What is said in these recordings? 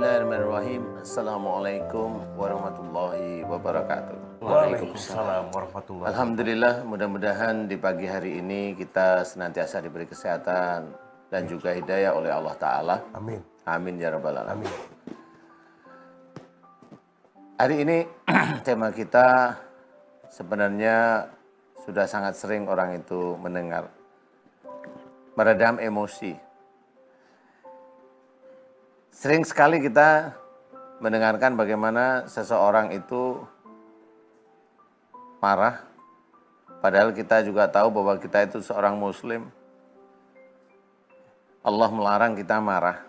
Bismillahirrahmanirrahim. Assalamualaikum warahmatullahi wabarakatuh. Waalaikumsalam warahmatullahi Alhamdulillah, mudah-mudahan di pagi hari ini kita senantiasa diberi kesehatan dan juga hidayah oleh Allah Ta'ala. Amin. Amin ya Rabbal Alamin. Amin. Hari ini tema kita sebenarnya sudah sangat sering orang itu mendengar. Meredam emosi. Sering sekali kita mendengarkan bagaimana seseorang itu marah, padahal kita juga tahu bahwa kita itu seorang Muslim. Allah melarang kita marah.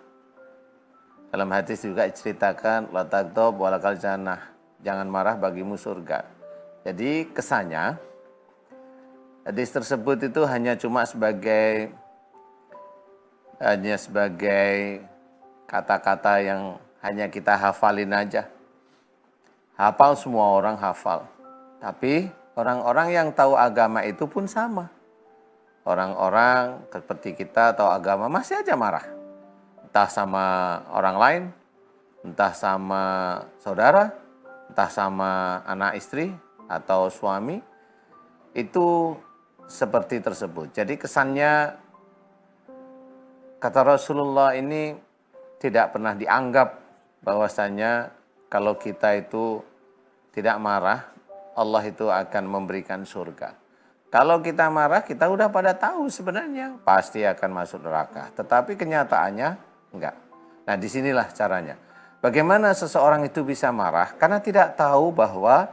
Dalam hadis juga diceritakan, la tagdob walakal jannah. Jangan marah bagimu surga. Jadi kesannya, hadis tersebut itu hanya cuma sebagai hanya sebagai kata-kata yang hanya kita hafalin aja. Hafal semua orang hafal. Tapi orang-orang yang tahu agama itu pun sama. Orang-orang seperti kita tahu agama masih aja marah. Entah sama orang lain, entah sama saudara, entah sama anak istri atau suami. Itu seperti tersebut. Jadi kesannya kata Rasulullah ini tidak pernah dianggap bahwasanya kalau kita itu tidak marah, Allah itu akan memberikan surga. Kalau kita marah, kita udah pada tahu sebenarnya pasti akan masuk neraka. Tetapi kenyataannya enggak. Nah, di sinilah caranya. Bagaimana seseorang itu bisa marah? Karena tidak tahu bahwa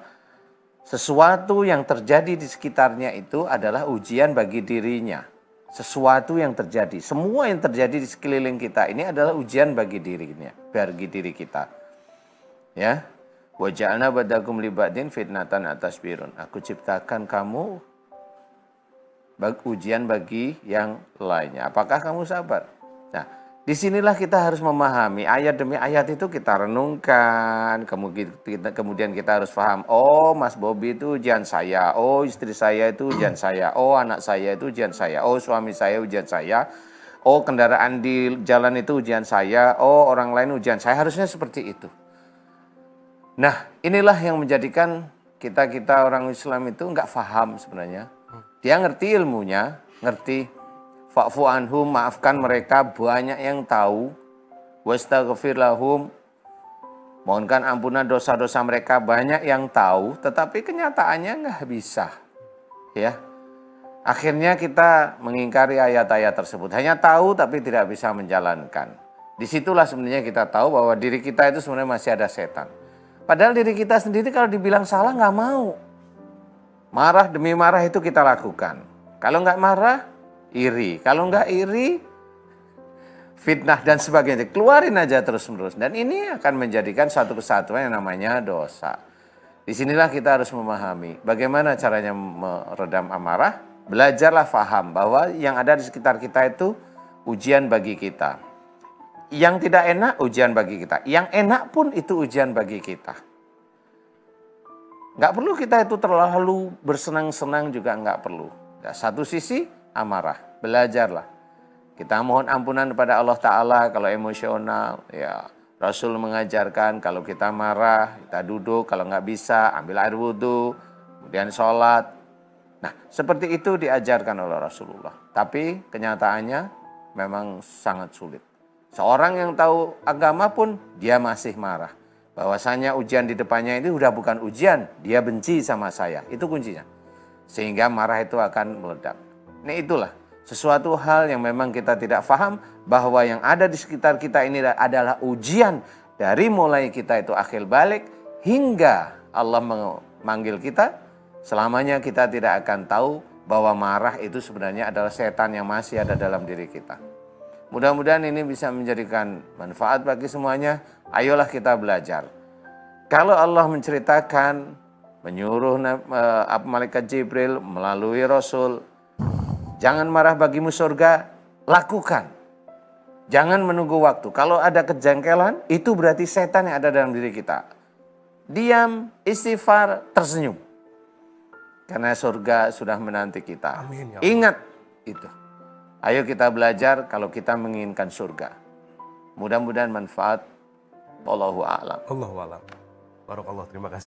sesuatu yang terjadi di sekitarnya itu adalah ujian bagi dirinya sesuatu yang terjadi. Semua yang terjadi di sekeliling kita ini adalah ujian bagi dirinya, bagi diri kita. Ya. Waja'alna badakum libadin fitnatan atas birun. Aku ciptakan kamu bagi ujian bagi yang lainnya. Apakah kamu sabar? Nah, Di sinilah kita harus memahami. Ayat demi ayat itu kita renungkan, kemudian kita harus paham, oh Mas Bobi itu ujian saya, oh istri saya itu ujian saya, oh anak saya itu ujian saya, oh suami saya ujian saya, oh kendaraan di jalan itu ujian saya, oh orang lain ujian saya, harusnya seperti itu. Nah inilah yang menjadikan kita-kita orang Islam itu nggak paham sebenarnya. Dia ngerti ilmunya, ngerti Fa'fu anhum, maafkan mereka banyak yang tahu. Wastaghfir lahum, mohonkan ampunan dosa-dosa mereka banyak yang tahu, tetapi kenyataannya nggak bisa. Ya, akhirnya kita mengingkari ayat-ayat tersebut. Hanya tahu tapi tidak bisa menjalankan. Di situlah sebenarnya kita tahu bahwa diri kita itu sebenarnya masih ada setan. Padahal diri kita sendiri kalau dibilang salah nggak mau. Marah demi marah itu kita lakukan. Kalau nggak marah, iri. Kalau nggak iri, fitnah dan sebagainya. Keluarin aja terus-menerus. Dan ini akan menjadikan satu kesatuan yang namanya dosa. Di sinilah kita harus memahami bagaimana caranya meredam amarah. Belajarlah faham bahwa yang ada di sekitar kita itu ujian bagi kita. Yang tidak enak ujian bagi kita. Yang enak pun itu ujian bagi kita. Nggak perlu kita itu terlalu bersenang-senang juga nggak perlu. Satu sisi amarah. Belajarlah. Kita mohon ampunan kepada Allah Ta'ala kalau emosional. Ya, Rasul mengajarkan kalau kita marah, kita duduk. Kalau nggak bisa, ambil air wudhu. Kemudian sholat. Nah, seperti itu diajarkan oleh Rasulullah. Tapi kenyataannya memang sangat sulit. Seorang yang tahu agama pun dia masih marah. Bahwasanya ujian di depannya ini udah bukan ujian, dia benci sama saya. Itu kuncinya. Sehingga marah itu akan meledak. Nah itulah sesuatu hal yang memang kita tidak paham bahwa yang ada di sekitar kita ini adalah ujian dari mulai kita itu akhir balik hingga Allah memanggil kita selamanya kita tidak akan tahu bahwa marah itu sebenarnya adalah setan yang masih ada dalam diri kita. Mudah-mudahan ini bisa menjadikan manfaat bagi semuanya. Ayolah kita belajar. Kalau Allah menceritakan, menyuruh uh, malaikat Jibril melalui Rasul Jangan marah bagimu surga, lakukan. Jangan menunggu waktu. Kalau ada kejangkelan, itu berarti setan yang ada dalam diri kita. Diam, istighfar, tersenyum. Karena surga sudah menanti kita. Amin, ya Ingat itu. Ayo kita belajar kalau kita menginginkan surga. Mudah-mudahan manfaat Wallahu a'lam. Allah alam. Barakallah, terima kasih.